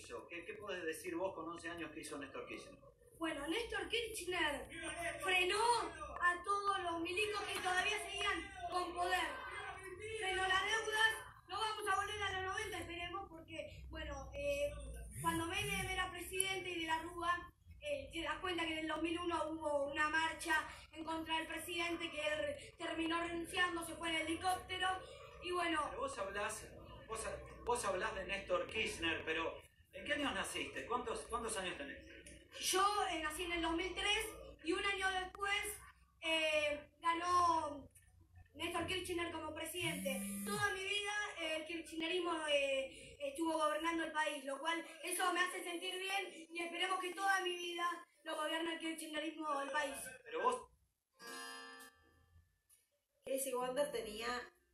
hizo? ¿Qué, ¿Qué podés decir vos con 11 años que hizo Néstor Kirchner? Bueno, Néstor Kirchner frenó a todos los milicos que todavía seguían con poder. Frenó las deudas, no vamos a volver a los 90, esperemos, porque, bueno, eh, cuando Menem era presidente y de la Rúa, eh, te das cuenta que en el 2001 hubo una marcha en contra del presidente que él terminó renunciando, se fue en helicóptero, y bueno, Pero vos hablás, vos, vos hablás de Néstor Kirchner, pero ¿en qué años naciste? ¿Cuántos, cuántos años tenés? Yo eh, nací en el 2003 y un año después eh, ganó Néstor Kirchner como presidente. Toda mi vida eh, el kirchnerismo eh, estuvo gobernando el país, lo cual eso me hace sentir bien y esperemos que toda mi vida lo gobierne el kirchnerismo del país. Pero vos, Casey Wander tenía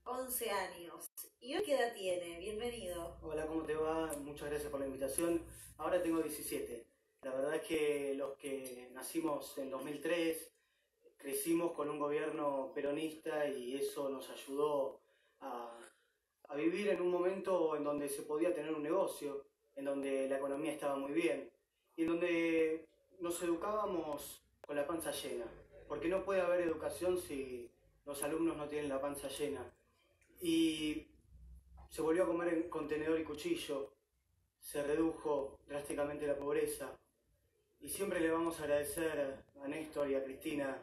11 años. ¿Y hoy qué edad tiene? Bienvenido. Hola, ¿cómo te va? Muchas gracias por la invitación. Ahora tengo 17. La verdad es que los que nacimos en 2003 crecimos con un gobierno peronista y eso nos ayudó a, a vivir en un momento en donde se podía tener un negocio, en donde la economía estaba muy bien y en donde nos educábamos con la panza llena. Porque no puede haber educación si los alumnos no tienen la panza llena. Y se volvió a comer en contenedor y cuchillo, se redujo drásticamente la pobreza y siempre le vamos a agradecer a Néstor y a Cristina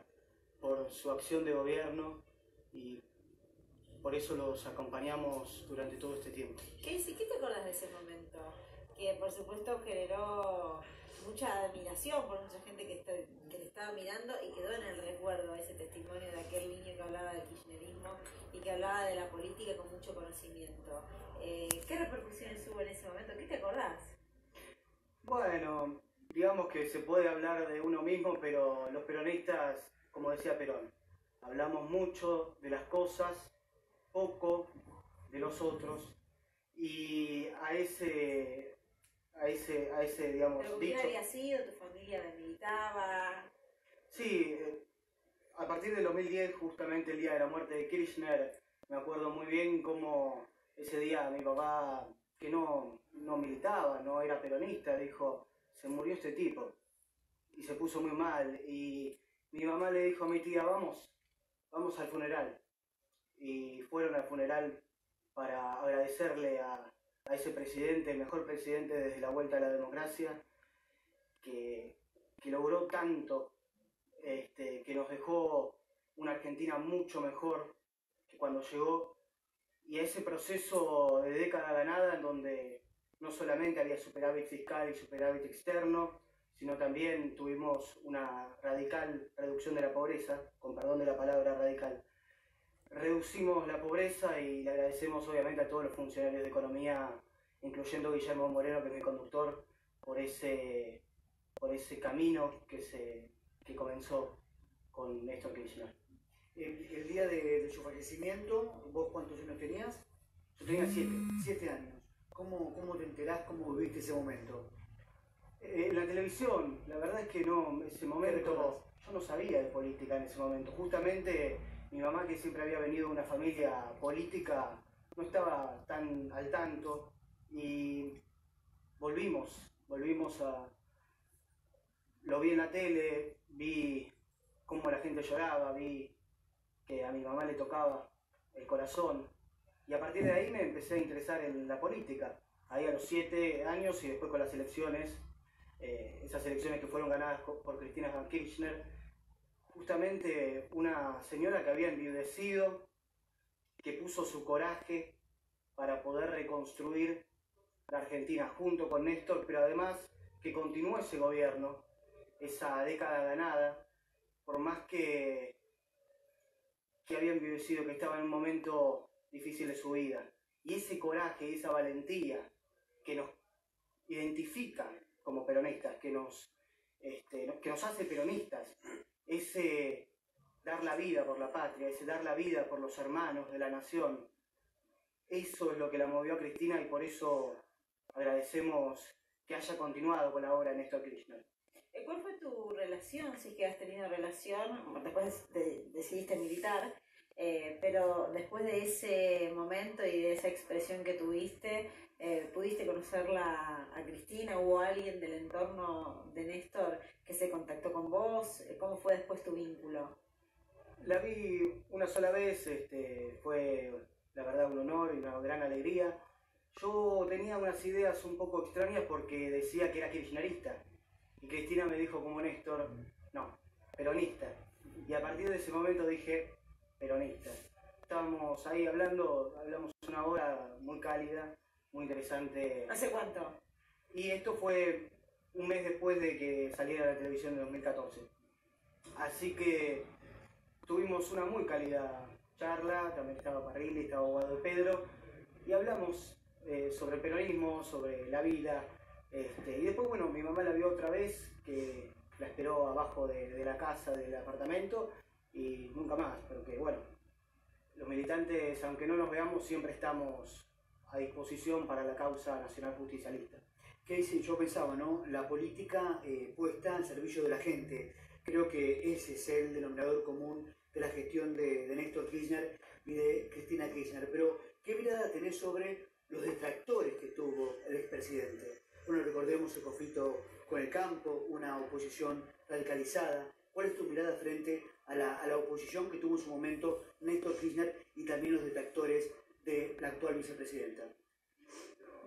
por su acción de gobierno y por eso los acompañamos durante todo este tiempo. Casey, ¿qué te acuerdas de ese momento? Que por supuesto generó mucha admiración por mucha gente que, está- estaba mirando y quedó en el recuerdo ese testimonio de aquel niño que hablaba del kirchnerismo y que hablaba de la política con mucho conocimiento. Eh, ¿Qué repercusiones hubo en ese momento? ¿Qué te acordás? Bueno, digamos que se puede hablar de uno mismo, pero los peronistas, como decía Perón, hablamos mucho de las cosas, poco de los otros, y a ese, a ese, a ese digamos, ¿Pero dicho. había sido? ¿Tu familia militaba? Sí, eh, a partir del 2010, justamente el día de la muerte de Kirchner, me acuerdo muy bien cómo ese día mi papá, que no, no militaba, no era peronista, dijo, se murió este tipo. Y se puso muy mal. Y mi mamá le dijo a mi tía, vamos, vamos al funeral. Y fueron al funeral para agradecerle a, ese presidente, el mejor presidente desde la vuelta a la democracia, que, que logró tanto este, que nos dejó una Argentina mucho mejor que cuando llegó y a ese proceso de década ganada en donde no solamente había superávit fiscal y superávit externo, sino también tuvimos una radical reducción de la pobreza, con perdón de la palabra radical. Reducimos la pobreza y le agradecemos obviamente a todos los funcionarios de economía, incluyendo Guillermo Moreno, que es mi conductor, por ese, por ese camino que, se, que comenzó con Néstor Kirchner. El, el día de, de su fallecimiento, ¿vos cuántos años tenías? Yo tenía siete. Siete años. ¿Cómo, cómo te enterás, cómo viviste ese momento? Eh, En la televisión, la verdad es que no, ese momento, yo no sabía de política en ese momento. Justamente mi mamá, que siempre había venido de una familia política, no estaba tan al tanto y volvimos, volvimos a... Lo vi en la tele, vi cómo la gente lloraba, vi que a mi mamá le tocaba el corazón y a partir de ahí me empecé a interesar en la política. Ahí a los siete años y después con las elecciones, eh, esas elecciones que fueron ganadas por Cristina Van Kirchner, justamente una señora que había enviudecido, que puso su coraje para poder reconstruir la Argentina junto con Néstor, pero además que continuó ese gobierno, esa década ganada, por más que, que había enviudecido, que estaba en un momento difícil de su vida. Y ese coraje, esa valentía que nos identifica como peronistas, que nos, este, que nos hace peronistas, ese dar la vida por la patria, ese dar la vida por los hermanos de la nación, eso es lo que la movió a Cristina y por eso agradecemos que haya continuado con la obra de Néstor Kirchner. ¿Cuál fue tu relación, si es que has tenido relación, después de- decidiste militar, eh, pero después de ese momento y de esa expresión que tuviste, Eh, ¿Pudiste conocerla a Cristina? ¿Hubo alguien del entorno de Néstor que se contactó con vos? ¿Cómo fue después tu vínculo? La vi una sola vez, este, fue la verdad un honor y una gran alegría. Yo tenía unas ideas un poco extrañas porque decía que era kirchnerista. Y Cristina me dijo como Néstor, no, peronista. Y a partir de ese momento dije, peronista. Estábamos ahí hablando, hablamos una hora muy cálida, muy interesante. ¿Hace cuánto? Y esto fue un mes después de que saliera la televisión de 2014. Así que tuvimos una muy cálida charla, también estaba Parrilli, estaba Guado Pedro, y hablamos eh, sobre el peronismo, sobre la vida. Este, y después, bueno, mi mamá la vio otra vez, que la esperó abajo de, la casa, del apartamento, y nunca más, pero que bueno, los militantes, aunque no nos veamos, siempre estamos a disposición para la causa nacional justicialista. Casey, yo pensaba, ¿no? La política eh, puesta al servicio de la gente. Creo que ese es el denominador común de la gestión de, de Néstor Kirchner y de Cristina Kirchner. Pero, ¿qué mirada tenés sobre los detractores que tuvo el expresidente? Bueno, recordemos el conflicto con el campo, una oposición radicalizada. ¿Cuál es tu mirada frente a la, a la oposición que tuvo en su momento Néstor Kirchner y también los detractores de la actual vicepresidenta?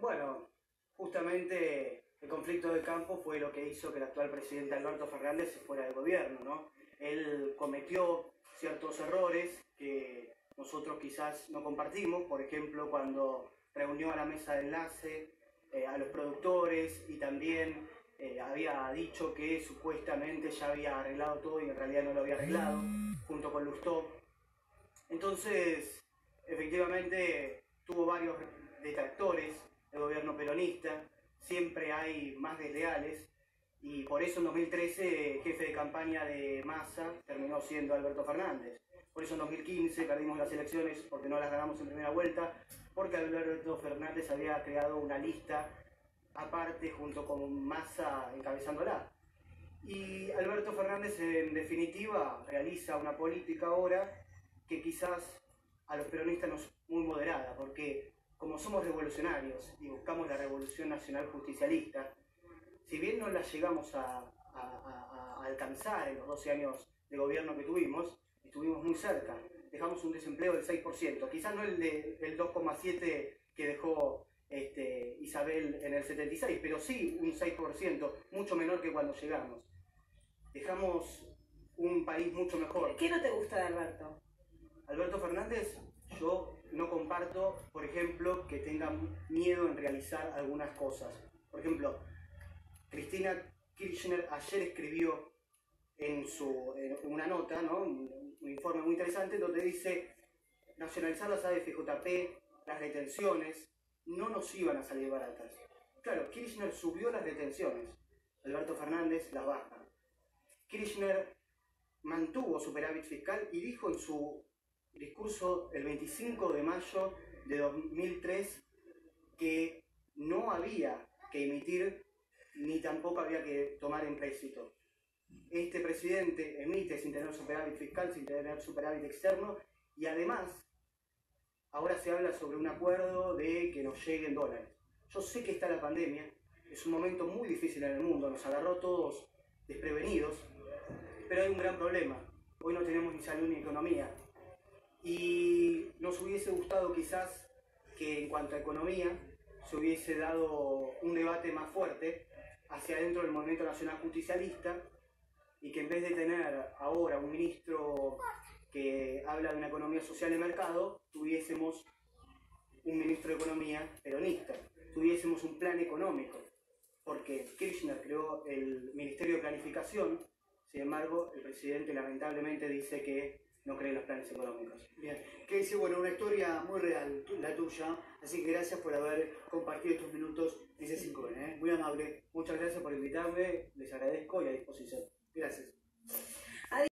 Bueno, justamente el conflicto del campo fue lo que hizo que el actual presidente Alberto Fernández fuera del gobierno, ¿no? Él cometió ciertos errores que nosotros quizás no compartimos, por ejemplo, cuando reunió a la mesa de enlace eh, a los productores y también eh, había dicho que supuestamente ya había arreglado todo y en realidad no lo había arreglado, junto con Lustó. Entonces, efectivamente, tuvo varios detractores el gobierno peronista, siempre hay más desleales, y por eso en 2013 jefe de campaña de Massa terminó siendo Alberto Fernández. Por eso en 2015 perdimos las elecciones porque no las ganamos en primera vuelta, porque Alberto Fernández había creado una lista aparte junto con Massa encabezándola. Y Alberto Fernández en definitiva realiza una política ahora que quizás a los peronistas no es muy moderada, porque como somos revolucionarios y buscamos la revolución nacional justicialista, si bien no la llegamos a, alcanzar en los 12 años de gobierno que tuvimos, estuvimos muy cerca. Dejamos un desempleo del 6%, quizás no el de- del 2,7% que dejó este, Isabel en el 76, pero sí un 6%, mucho menor que cuando llegamos. Dejamos un país mucho mejor. ¿Qué no te gusta de Alberto? Alberto Fernández, yo no comparto, por ejemplo, que tenga miedo en realizar algunas cosas. Por ejemplo, Cristina Kirchner ayer escribió en, su, en una nota, ¿no? Un, informe muy interesante, donde dice nacionalizar las AFJP, las retenciones, no nos iban a salir baratas. Claro, Kirchner subió las retenciones, Alberto Fernández las baja. Kirchner mantuvo superávit fiscal y dijo en su discurso el 25 de mayo de 2003 que no había que emitir ni tampoco había que tomar empréstito. Este presidente emite sin tener superávit fiscal, sin tener superávit externo y además ahora se habla sobre un acuerdo de que nos lleguen dólares. Yo sé que está la pandemia, es un momento muy difícil en el mundo, nos agarró todos desprevenidos, pero hay un gran problema. Hoy no tenemos ni salud ni economía. Y nos hubiese gustado quizás que en cuanto a economía se hubiese dado un debate más fuerte hacia adentro del movimiento nacional justicialista y que en vez de tener ahora un ministro que habla de una economía social de mercado, tuviésemos un ministro de economía peronista, tuviésemos un plan económico, porque Kirchner creó el Ministerio de Planificación, sin embargo, el presidente lamentablemente dice que no cree en los planes económicos. Bien, que dice, bueno, una historia muy real, la tuya, así que gracias por haber compartido estos minutos en C5N, ¿eh? muy amable, Muchas gracias por invitarme, les agradezco y a disposición. Gracias.